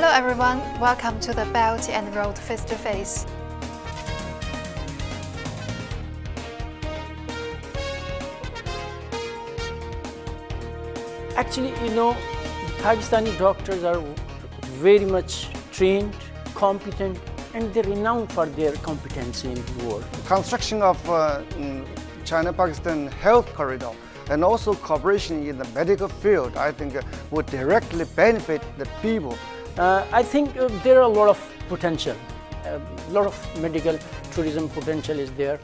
Hello everyone, welcome to the Belt and Road Face to Face. Actually, you know, Pakistani doctors are very much trained, competent, and they're renowned for their competency in the world. Construction of uh, China-Pakistan health corridor and also cooperation in the medical field, I think uh, would directly benefit the people. Uh, I think uh, there are a lot of potential, a lot of medical tourism potential is there.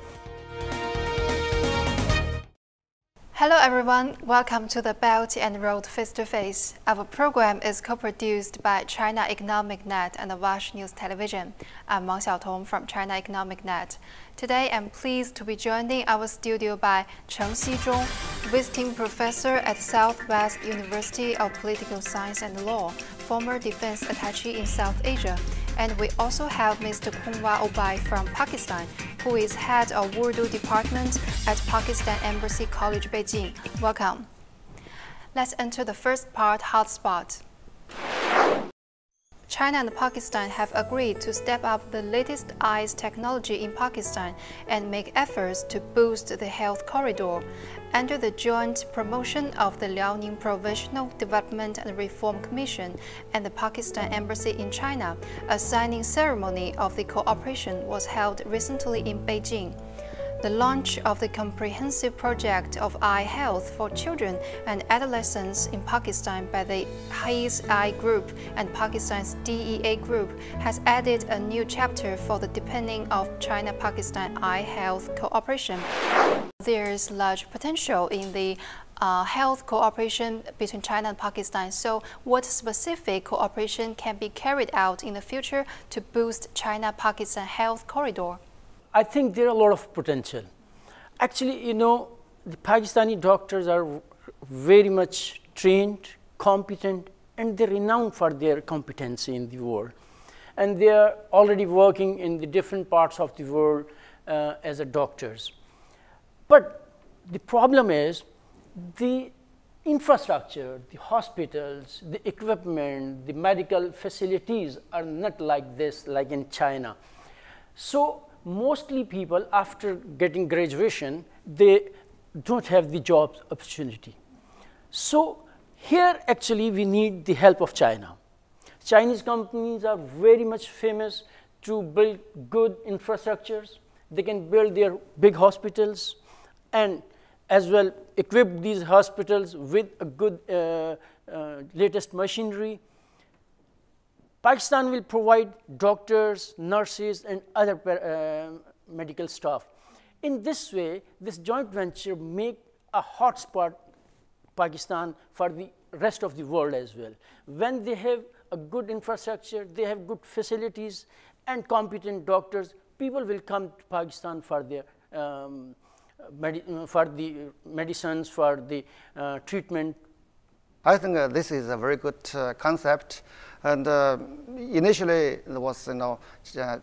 Hello everyone, welcome to the Belt and Road Face to Face. Our program is co-produced by China Economic Net and the Vsh News Television. I'm Wang Xiaotong from China Economic Net. Today I'm pleased to be joined in our studio by Cheng Xizhong, visiting professor at Southwest University of Political Science and Law, former defense attaché in South Asia. And we also have Mr. Kunwa Obaid from Pakistan, who is head of Urdu department at Pakistan Embassy College Beijing. Welcome. Let's enter the first part hotspot. China and Pakistan have agreed to step up the latest eyes technology in Pakistan and make efforts to boost the health corridor under the joint promotion of the Liaoning Provincial Development and Reform Commission and the Pakistan Embassy in China. A signing ceremony of the cooperation was held recently in Beijing. The launch of the comprehensive project of eye health for children and adolescents in Pakistan by the Hyes Eye Group and Pakistan's DEA Group has added a new chapter for the deepening of China-Pakistan eye health cooperation. There is large potential in the uh, health cooperation between China and Pakistan. So what specific cooperation can be carried out in the future to boost China-Pakistan health corridor? I think there are a lot of potential. Actually, you know, the Pakistani doctors are very much trained, competent, and they're renowned for their competency in the world. And they are already working in the different parts of the world uh, as a doctors. But the problem is the infrastructure, the hospitals, the equipment, the medical facilities are not like this, like in China. So mostly people after getting graduation, they don't have the job opportunity. So here actually we need the help of China. Chinese companies are very much famous to build good infrastructures. They can build their big hospitals and as well equip these hospitals with a good uh, uh, latest machinery Pakistan will provide doctors, nurses, and other uh, medical staff. In this way, this joint venture make a hotspot Pakistan for the rest of the world as well. When they have a good infrastructure, they have good facilities and competent doctors, people will come to Pakistan for their um, for the medicines, for the uh, treatment. I think uh, this is a very good uh, concept. And uh, initially, it was you know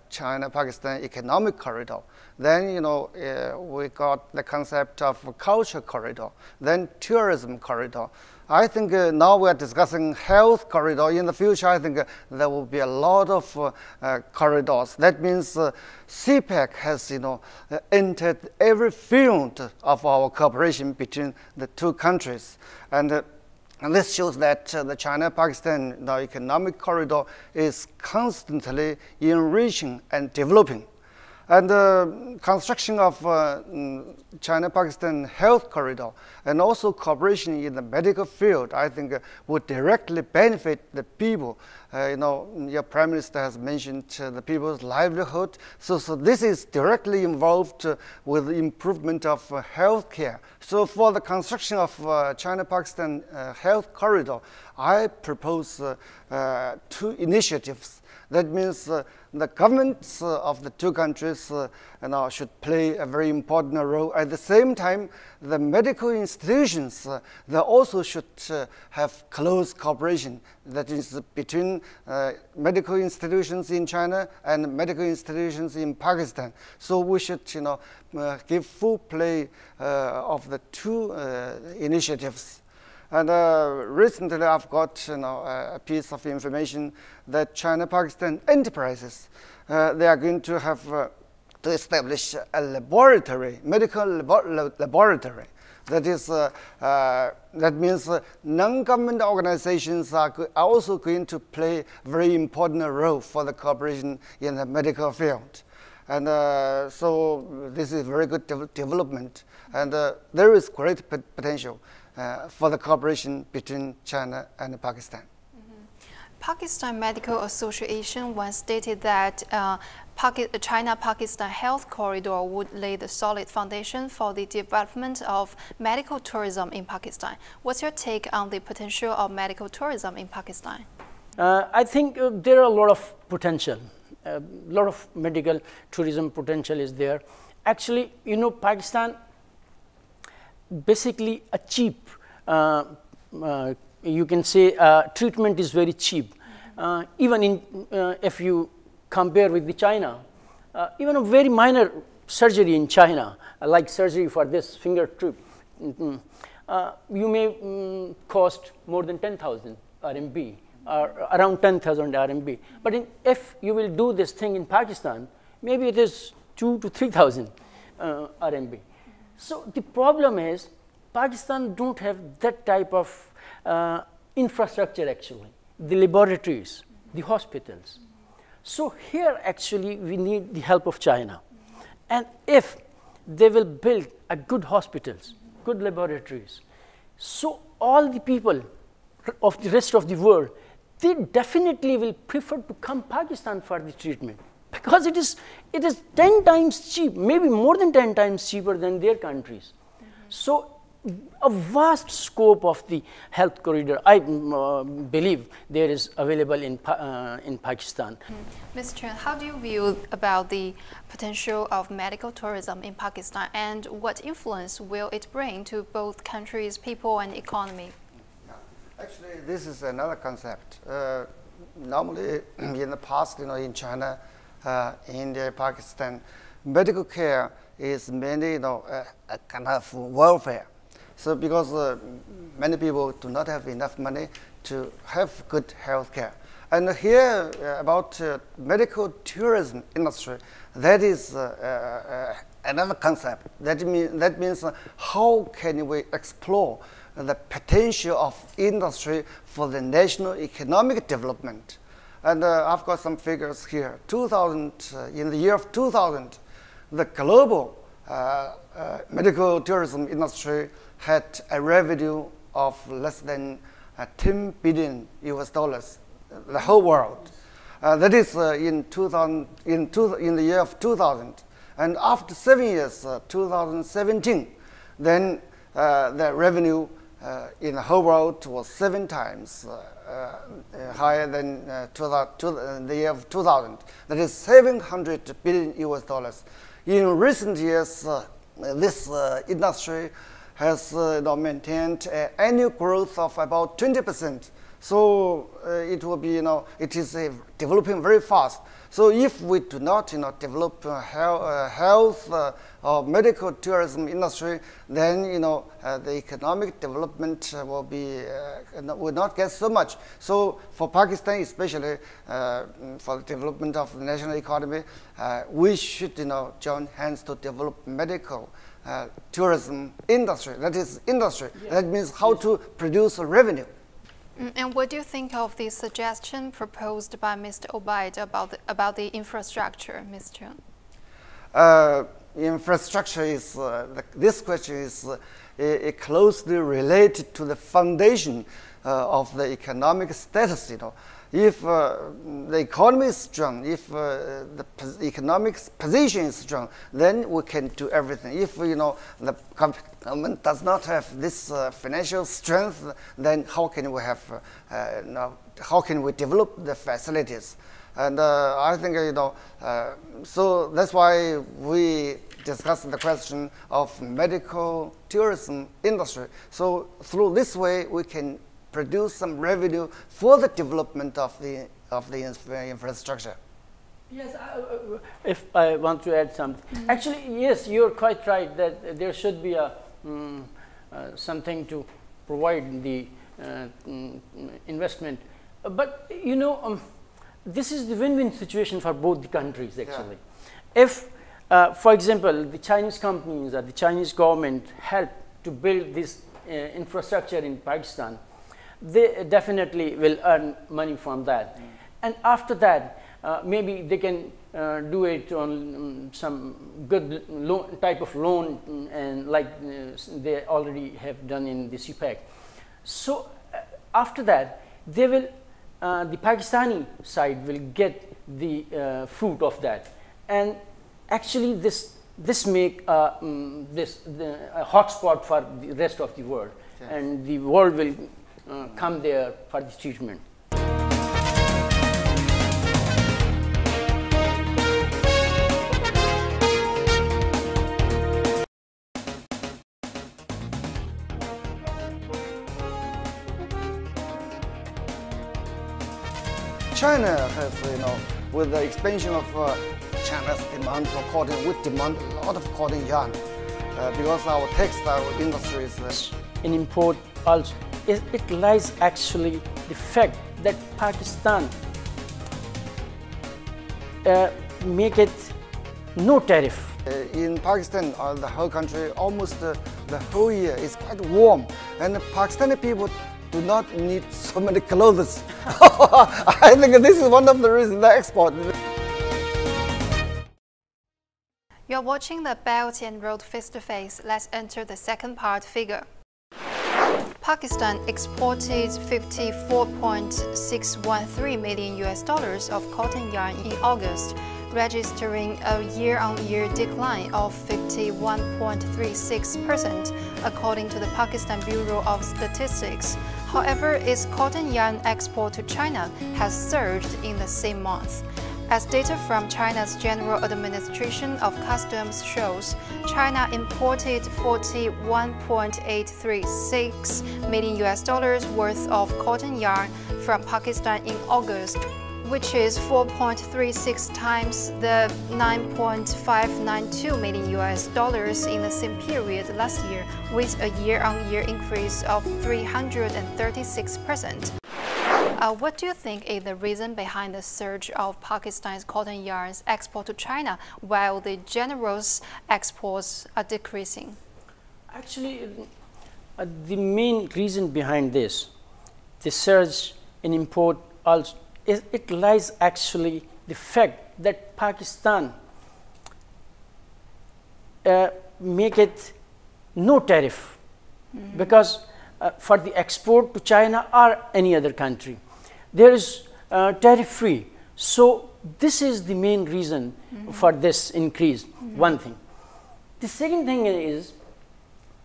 China-Pakistan economic corridor. Then you know uh, we got the concept of culture corridor. Then tourism corridor. I think uh, now we are discussing health corridor. In the future, I think uh, there will be a lot of uh, uh corridors. That means uh, CPEC has, you know, uh, entered every field of our cooperation between the two countries. And and this shows that uh, the China-Pakistan economic corridor is constantly enriching and developing. And the construction of uh, mm, China-Pakistan health corridor and also cooperation in the medical field, I think uh, would directly benefit the people. Uh, you know, your Prime Minister has mentioned uh, the people's livelihood. So, so this is directly involved uh, with the improvement of uh, health care. So for the construction of China-Pakistan health corridor, I propose two initiatives. That means the governments uh, of the two countries uh, you know, should play a very important role. At the same time, the medical institutions, uh, they also should have close cooperation. That is between medical institutions in China and medical institutions in Pakistan. So we should, you know, give full play of the two initiatives. And uh, recently, I've got you know, a piece of information that China-Pakistan enterprises, uh, they are going to have uh, to establish a laboratory, medical labo laboratory. That is, uh, uh, that means uh, non-government organizations are also going to play a very important role for the cooperation in the medical field. And so this is very good de development. And there is great potential uh, for the cooperation between China and Pakistan. Pakistan Medical Association once stated that uh, China-Pakistan health corridor would lay the solid foundation for the development of medical tourism in Pakistan. What's your take on the potential of medical tourism in Pakistan? Uh, I think uh, there are a lot of potential. A lot of medical tourism potential is there. Actually, you know, Pakistan basically a cheap, uh, uh, you can say uh, treatment is very cheap. Uh, even in, uh, if you compare with the China, uh, even a very minor surgery in China, like surgery for this finger tip, mm -hmm, you may mm, cost more than 10,000 RMB, or around 10,000 RMB. But in, if you will do this thing in Pakistan, maybe it is two to 3,000 RMB. So the problem is Pakistan don't have that type of uh, infrastructure actually, the laboratories, the hospitals. So here actually we need the help of China. And if they will build a good hospitals, good laboratories, so all the people of the rest of the world, they definitely will prefer to come Pakistan for the treatment because it is, it is 10 times cheap, maybe more than 10 times cheaper than their countries. So a vast scope of the health corridor, I uh, believe there is available in, uh, in Pakistan. Mm. Mr. Chen, how do you view about the potential of medical tourism in Pakistan and what influence will it bring to both countries' people and economy? Actually, this is another concept. Uh, normally, in the past, you know, in China, uh, India, Pakistan, medical care is mainly you know, a, a kind of welfare. So because uh, many people do not have enough money to have good health care. And here uh, about uh, medical tourism industry, that is uh, uh, another concept. That, mean, that means how can we explore the potential of industry for the national economic development. And uh, I've got some figures here. 2000, uh, in the year of 2000, the global uh, uh, medical tourism industry had a revenue of less than uh, 10 billion US dollars, the whole world. Uh, that is in, 2000, in, two, in the year of 2000. And after seven years, 2017, then the revenue in the whole world was seven times uh, uh, higher than uh, the year of 2000. That is 700 billion US dollars. In recent years, this industry has maintained an annual growth of about 20 percent. So it will be, you know, it is developing very fast. So if we do not you know, develop uh, health, uh, health uh, or medical tourism industry, then you know, uh, the economic development uh, will, be, uh, will not get so much. So for Pakistan especially, for the development of the national economy, we should you know, join hands to develop medical tourism industry. That is industry. Yeah. That means how yes. to produce revenue. Mm, and what do you think of the suggestion proposed by Mr. Obaid about the, about the infrastructure, Mr. Uh, infrastructure is, uh, the, this question is uh, closely related to the foundation uh, of the economic status, you know if uh, the economy is strong, if uh, the economic position is strong, then we can do everything. If you know the government does not have this uh, financial strength, then how can we have, uh, uh, how can we develop the facilities? And uh, I think you know, so that's why we discussed the question of medical tourism industry. So through this way, we can produce some revenue for the development of the, of the infrastructure. Yes, I, uh, if I want to add something. Mm -hmm. Actually, yes, you're quite right that there should be a, um, uh, something to provide the uh, mm, investment. But you know, um, this is the win-win situation for both the countries actually. Yeah. If, uh, for example, the Chinese companies or the Chinese government help to build this uh, infrastructure in Pakistan, they definitely will earn money from that. Mm. And after that, uh, maybe they can uh, do it on um, some good loan, type of loan mm, and like uh, they already have done in the CPEC. So uh, after that, they will, uh, the Pakistani side will get the uh, fruit of that. And actually this, this make um, this the, a hotspot for the rest of the world. Yes. And the world will come there for the treatment. China has, you know, with the expansion of uh, China's demand for cotton, we demand a lot of cotton yarn uh, because our textile industry is uh, in import also. It, it lies actually the fact that Pakistan uh, make it no tariff. Uh, in Pakistan, uh, the whole country, almost uh, the whole year is quite warm, and the Pakistani people do not need so many clothes. I think this is one of the reasons they export. You're watching the Belt and Road face-to-face. Let's enter the second part figure. Pakistan exported 54.613 million US dollars of cotton yarn in August, registering a year-on-year -year decline of 51.36%, according to the Pakistan Bureau of Statistics. However, its cotton yarn export to China has surged in the same month. As data from China's General Administration of Customs shows, China imported 41.836 million US dollars worth of cotton yarn from Pakistan in August, which is 4.36 times the 9.592 million US dollars in the same period last year, with a year-on-year -year increase of 336%. Uh, what do you think is the reason behind the surge of Pakistan's cotton yarns export to China while the general's exports are decreasing? Actually, uh, the main reason behind this, the surge in import also it, it lies actually the fact that Pakistan uh, make it no tariff mm -hmm. because uh, for the export to China or any other country, there is uh, tariff free. So this is the main reason mm -hmm. for this increase, mm -hmm. one thing. The second thing is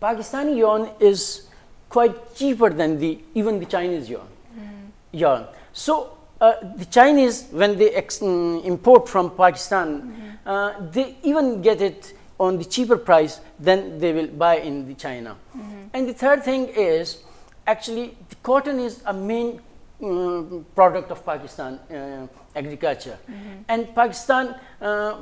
Pakistani yuan is quite cheaper than the even the Chinese yuan. Mm. Yuan. So uh, the Chinese, when they mm, import from Pakistan, mm -hmm. uh, they even get it on the cheaper price than they will buy in the China. Mm -hmm. And the third thing is, actually, the cotton is a main um, product of Pakistan uh, agriculture. -hmm. And Pakistan uh,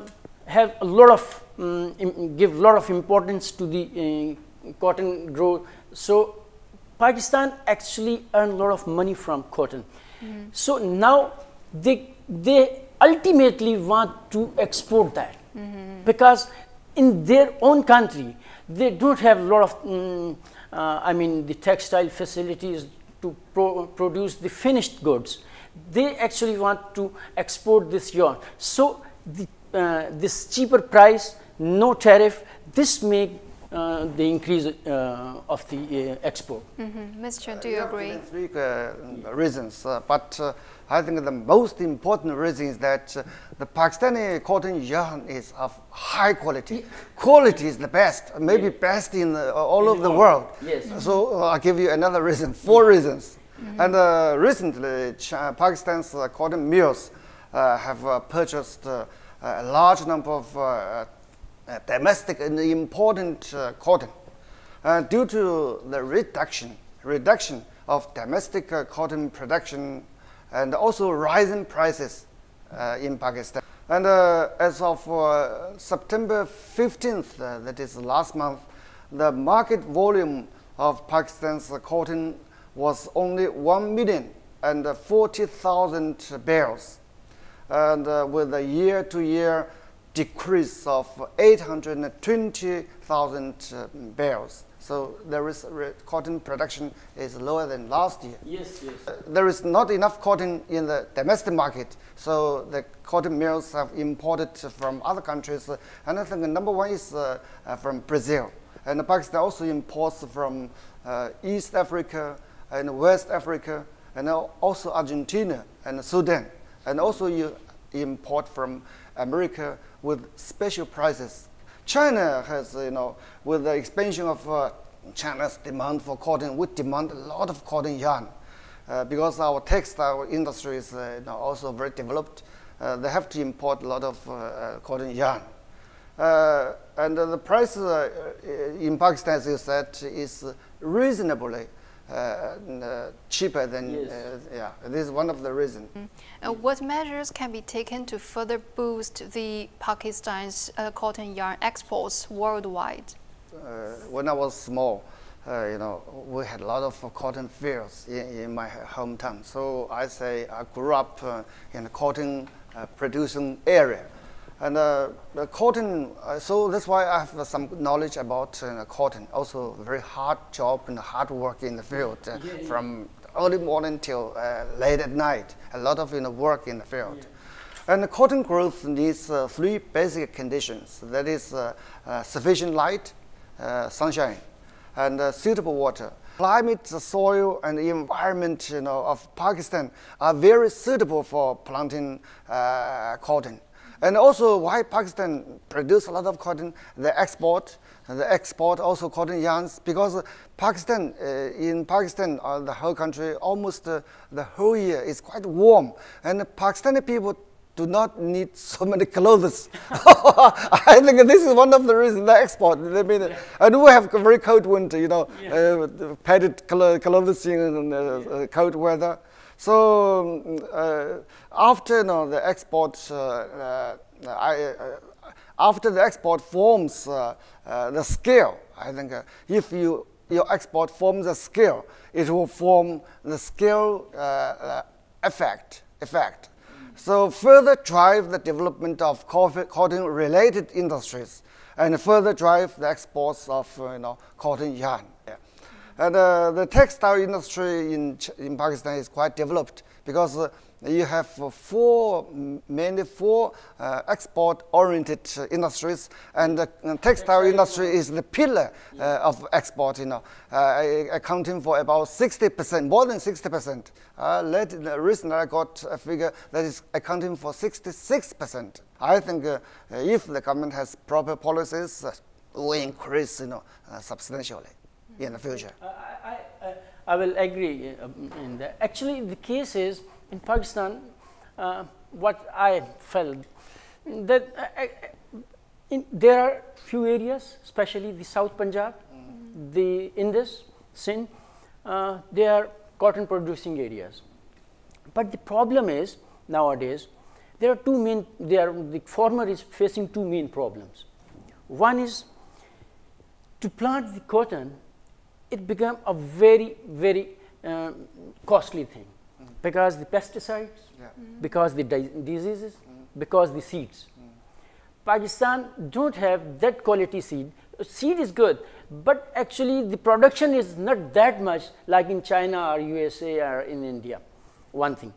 have a lot of, um, give a lot of importance to the uh, cotton growth. So Pakistan actually earn a lot of money from cotton. Mm. So now they, they ultimately want to export that mm -hmm. because in their own country they don't have a lot of, mm, uh, I mean, the textile facilities to pro produce the finished goods. They actually want to export this yarn. So the, uh, this cheaper price, no tariff, this make uh, the increase uh, of the uh, export. Mm -hmm. Mr. do you agree? Three reasons, but I think the most important reason is that the Pakistani cotton yarn is of high quality. Quality is the best, maybe yeah. best in all in over the world. Yes. Mm -hmm. So I'll give you another reason, four reasons. Mm -hmm. And recently, Pakistan's cotton mills have purchased a large number of uh, domestic and important uh, cotton. Uh, due to the reduction, reduction of domestic cotton production and also rising prices in Pakistan. And as of September 15th, that is last month, the market volume of Pakistan's cotton was only 1 million and 40,000 barrels. And uh, with a year-to-year decrease of 820,000 uh, barrels. So there is cotton production is lower than last year. Yes, yes. Uh, there is not enough cotton in the domestic market, so the cotton mills have imported from other countries. And I think number one is uh, uh, from Brazil. And Pakistan also imports from uh, East Africa and West Africa, and also Argentina and Sudan. And also you import from America with special prices China has, you know, with the expansion of uh, China's demand for cotton, we demand a lot of cotton yarn. Uh, because our textile industry is uh, you know, also very developed, uh, they have to import a lot of uh, uh, cotton yarn. and the price in Pakistan, as you said, is reasonably uh, uh, cheaper than yes. Uh, yeah. This is one of the reasons. Mm. what measures can be taken to further boost the Pakistan's cotton yarn exports worldwide? when I was small, uh, you know, we had a lot of cotton fields in, in, my hometown. So I say I grew up uh, in a cotton uh, producing area. And uh, the cotton, uh, so that's why I have some knowledge about uh, cotton. Also, very hard job and hard work in the field uh, yeah, yeah. from early morning till uh, late at night. A lot of you know, work in the field. Yeah. And the cotton growth needs uh, three basic conditions. That is sufficient light, sunshine, and suitable water. Climate, the soil, and the environment you know, of Pakistan are very suitable for planting cotton. And also why Pakistan produce a lot of cotton, the export, the export also cotton yarns, because Pakistan, uh, in Pakistan, uh, the whole country, almost uh, the whole year is quite warm. And the Pakistani people do not need so many clothes. I think this is one of the reasons they export. I mean, yeah. and we have a very cold winter, you know, yeah. uh, padded clothes in uh, cold weather. So um, uh, after you know, the export, uh, uh, I, after the export forms the scale, I think if you your export forms a scale, it will form the scale effect. effect. So further drive the development of cotton-related industries and further drive the exports of you know, cotton yarn. And uh, the textile industry in, in Pakistan is quite developed because uh, you have four, mainly four uh, export-oriented uh, industries, and the textile, industry is the pillar uh, of export, you know, uh, accounting for about 60%, more than 60%. Uh, recently I got a figure that is accounting for 66%. I think if the government has proper policies, will increase, you know, substantially in the future. I, I, I will agree uh, in that. Actually, the case is in Pakistan, uh, what I felt that uh, uh, in, there are few areas, especially the South Punjab, mm. the Indus, Sindh, uh, they are cotton producing areas. But the problem is nowadays, there are two main, there, the farmer is facing two main problems. One is to plant the cotton it became a very, very uh, costly thing mm. because the pesticides, yeah. mm. because the diseases, mm. because the seeds. Pakistan don't have that quality seed. Seed is good, but actually the production is not that much like in China or USA or in India. One thing.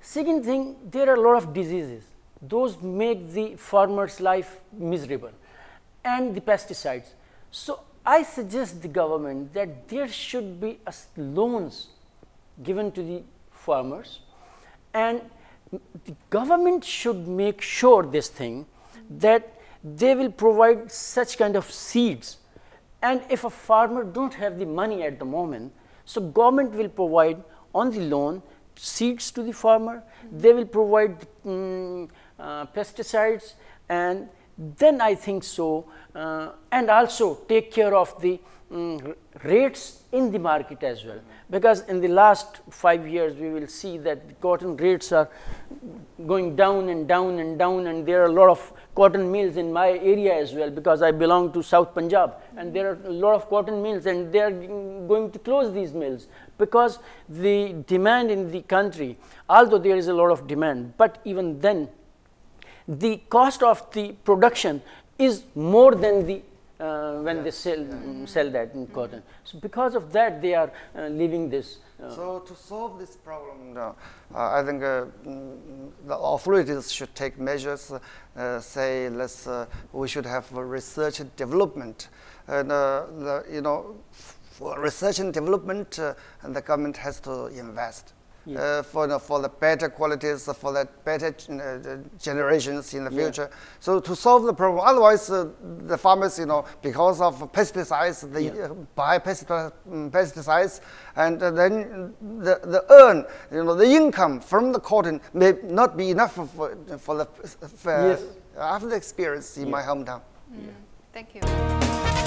Second thing, there are a lot of diseases. Those make the farmer's life miserable and the pesticides. So I suggest the government that there should be loans given to the farmers and the government should make sure this thing that they will provide such kind of seeds. And if a farmer don't have the money at the moment so government will provide on the loan seeds to the farmer. They will provide um, uh, pesticides and then I think so, uh, and also take care of the um, rates in the market as well. Because in the last five years, we will see that the cotton rates are going down and down and down, and there are a lot of cotton mills in my area as well because I belong to South Punjab and there are a lot of cotton mills and they are going to close these mills because the demand in the country, although there is a lot of demand, but even then the cost of the production is more than the uh, when yeah. they sell, yeah. sell that in cotton. So because of that, they are uh, leaving this. Uh, so to solve this problem, uh, I think uh, mm, the authorities should take measures. Uh, say, let's we should have research and development, and the, you know, for research and development, and the government has to invest uh, for, the, for the better qualities, for the better uh, generations in the future. Yeah. So to solve the problem, otherwise uh, the farmers, you know, because of pesticides, they yeah. buy mm, pesticides, and then the, the earn, you know, the income from the cotton may not be enough for, for the, for, yes. after the experience in my hometown. Mm. Thank you.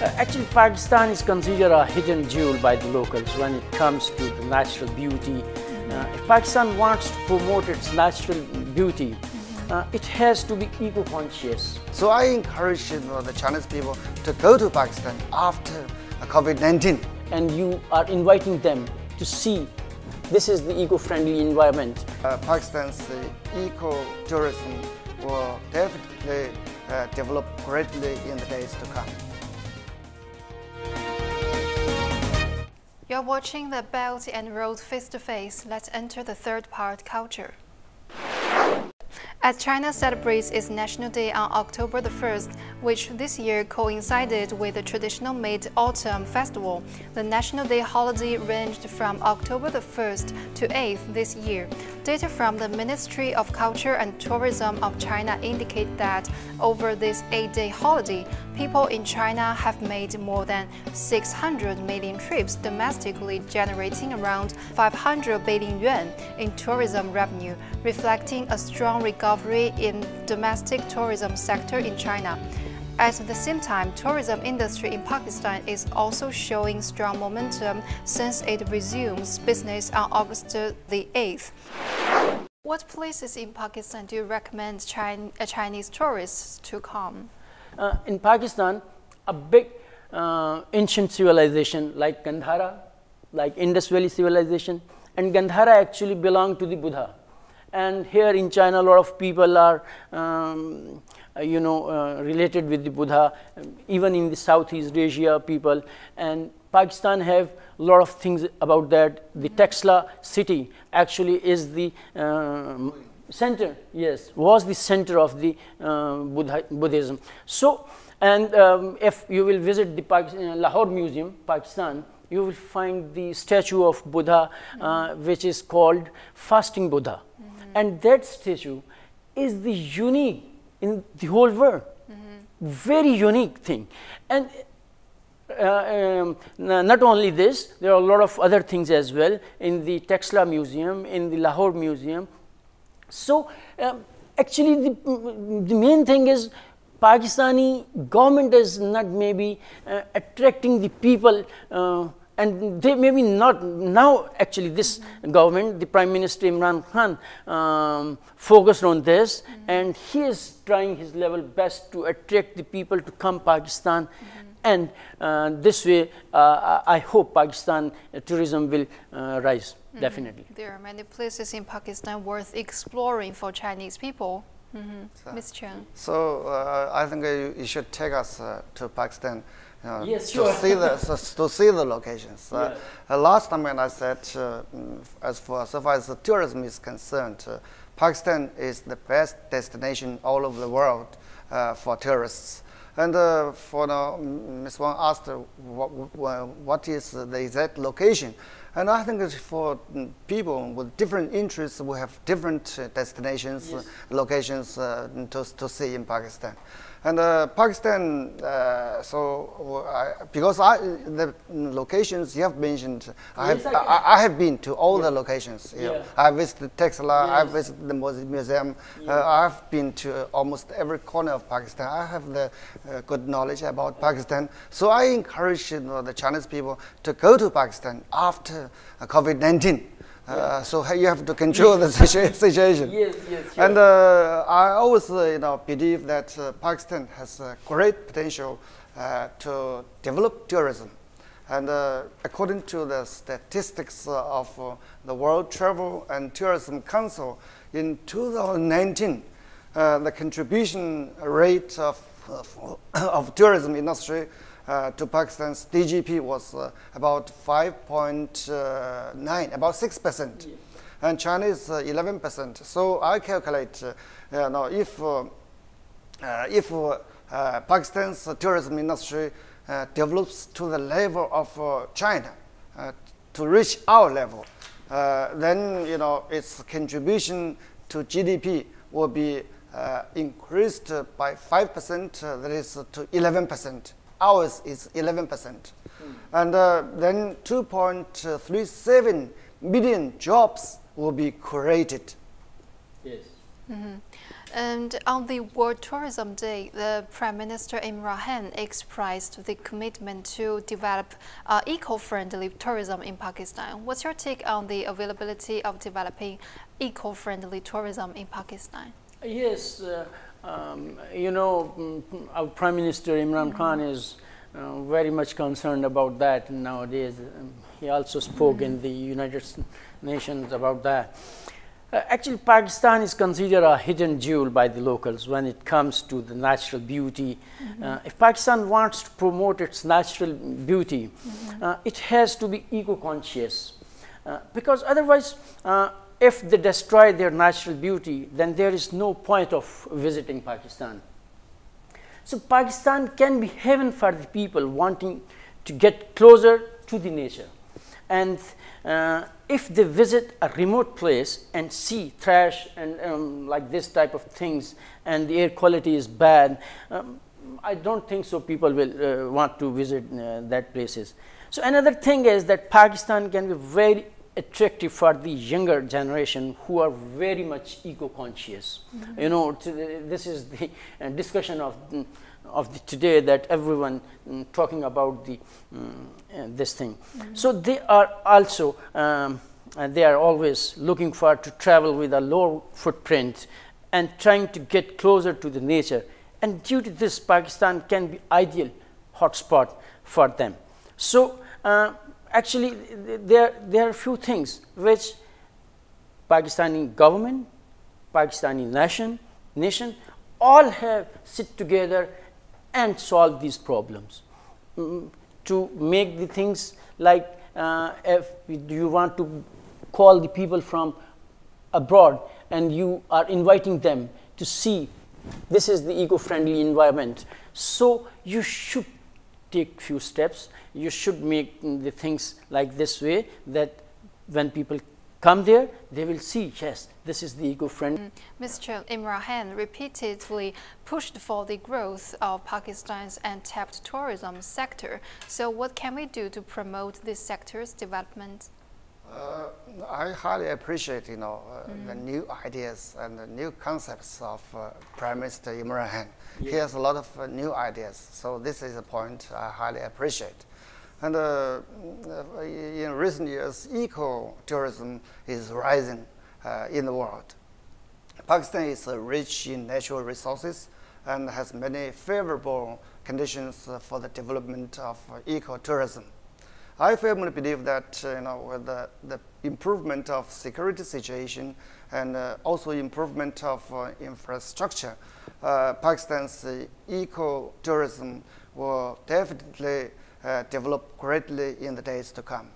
Actually, Pakistan is considered a hidden jewel by the locals when it comes to the natural beauty. Uh, if Pakistan wants to promote its natural beauty, uh, it has to be eco-conscious. So I encourage you know, the Chinese people to go to Pakistan after COVID-19. And you are inviting them to see this is the eco-friendly environment. Uh, Pakistan's eco-tourism will definitely uh, develop greatly in the days to come. You're watching the Belt and Road face to face. Let's enter the third part culture. As China celebrates its National Day on October the 1st, which this year coincided with the traditional Mid-Autumn Festival, the National Day holiday ranged from October the 1st to 8th this year. Data from the Ministry of Culture and Tourism of China indicate that over this eight-day holiday, people in China have made more than 600 million trips domestically, generating around 500 billion yuan in tourism revenue, reflecting a strong recovery recovery in domestic tourism sector in China. At the same time, tourism industry in Pakistan is also showing strong momentum since it resumes business on August the 8th. What places in Pakistan do you recommend uh, Chinese tourists to come? Uh, in Pakistan, a big uh, ancient civilization like Gandhara, like Indus Valley civilization, and Gandhara actually belonged to the Buddha and here in China a lot of people are um, uh, you know uh, related with the Buddha. Even in the Southeast Asia people. And Pakistan have a lot of things about that. The Taxila city actually is the uh, center. Yes was the center of the uh, Buddha, Buddhism. So and um, if you will visit the Pakistan, uh, Lahore Museum Pakistan you will find the statue of Buddha uh, which is called fasting Buddha and that statue is the unique in the whole world. Mm. Very unique thing. And uh, um, not only this, there are a lot of other things as well in the Taxila Museum, in the Lahore Museum. So um, actually the, the main thing is Pakistani government is not maybe uh, attracting the people uh, and they maybe not now actually this government the prime minister imran khan um, focused on this mm -hmm. and he is trying his level best to attract the people to come pakistan mm -hmm. and uh, this way uh, i hope pakistan uh, tourism will uh, rise mm -hmm. definitely there are many places in pakistan worth exploring for chinese people so, Ms. Chen. So uh, I think you, you, should take us to Pakistan uh, yes, sure. to see the to see the locations. Uh, yeah. uh, last time when I said, uh, mm, as for so far as the tourism is concerned, uh, Pakistan is the best destination all over the world uh, for tourists. And for the Ms. Wang asked what, what is the exact location. And I think it's for mm, people with different interests, we have different destinations, yes. locations to, to see in Pakistan. And uh, Pakistan, uh, so uh, because I, the locations you have mentioned, I have, I, I, have been to all yeah. the locations. Yeah. I visited Taxila, yes. I visited the museum, yeah. Uh, I have been to almost every corner of Pakistan. I have the uh, good knowledge about Pakistan. So I encourage you know, the Chinese people to go to Pakistan after uh, COVID-19. Uh, so you have to control the situation. Yes, yes. And uh, I always, uh, you know, believe that uh, Pakistan has great potential uh, to develop tourism. And uh, according to the statistics of the World Travel and Tourism Council, in 2019, the contribution rate of, of, of tourism industry uh, to Pakistan's DGP was uh, about 5.9, uh, about 6%. Yeah. And China is 11%. Uh, so I calculate uh, now if, uh, if Pakistan's tourism industry develops to the level of China, to reach our level, then you know its contribution to GDP will be uh, increased by 5%, uh, that is to 11% ours is 11%. Mm. And uh, then 2.37 million jobs will be created. Yes. Mm -hmm. And on the World Tourism Day, the Prime Minister Imran Khan expressed the commitment to develop uh, eco-friendly tourism in Pakistan. What's your take on the availability of developing eco-friendly tourism in Pakistan? Yes, uh, um, you know, mm, our Prime Minister Imran mm -hmm. Khan is uh, very much concerned about that nowadays. Um, he also spoke mm -hmm. in the United Nations about that. Uh, actually, Pakistan is considered a hidden jewel by the locals when it comes to the natural beauty. Mm -hmm. uh, if Pakistan wants to promote its natural beauty, mm -hmm. it has to be eco-conscious uh, because otherwise uh, if they destroy their natural beauty, then there is no point of visiting Pakistan. So Pakistan can be heaven for the people wanting to get closer to the nature. And uh, if they visit a remote place and see trash and um, like this type of things and the air quality is bad, um, I don't think so people will uh, want to visit uh, that places. So another thing is that Pakistan can be very attractive for the younger generation who are very much eco-conscious. Mm -hmm. You know, this is the uh, discussion of mm, of the today that everyone mm, talking about the mm, uh, this thing. Mm -hmm. So they are also um, they are always looking for to travel with a low footprint and trying to get closer to the nature. And due to this, Pakistan can be ideal hotspot for them. So uh, actually there, there are few things. Which Pakistani government, Pakistani nation, nation all have sit together and solve these problems. Mm, to make the things like uh, if you want to call the people from abroad and you are inviting them to see this is the eco-friendly environment. So you should take few steps. You should make the things like this way that when people come there, they will see, yes, this is the eco-friendly. Mm. Mr. Imran Khan repeatedly pushed for the growth of Pakistan's untapped tourism sector. So what can we do to promote this sector's development? Uh, I highly appreciate, you know, uh, mm. the new ideas and the new concepts of uh, Prime Minister Imran Yeah. He has a lot of uh, new ideas, so this is a point I highly appreciate. And uh, in recent years, eco-tourism is rising uh, in the world. Pakistan is rich in natural resources and has many favorable conditions for the development of eco-tourism. I firmly believe that uh, you know with the, the improvement of security situation and uh, also improvement of uh, infrastructure, uh, Pakistan's eco-tourism will definitely uh, develop greatly in the days to come.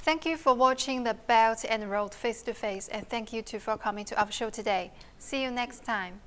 Thank you for watching the Belt and Road face to face, and thank you too for coming to our show today. See you next time.